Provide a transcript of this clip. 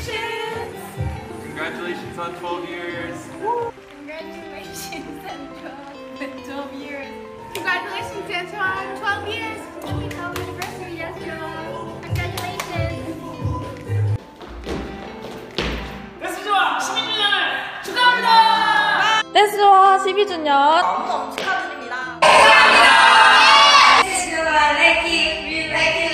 Congratulations! Congratulations on 12 years! Congratulations on 12, years! Congratulations, Antoine! 12 years! Happy 12th anniversary, Antoine! Congratulations! 댄스조아 12주년을 축하합니다! 댄스조아 12주년 너무너무 축하드립니다! 감사합니다! 댄스조아 레키 뮤 레키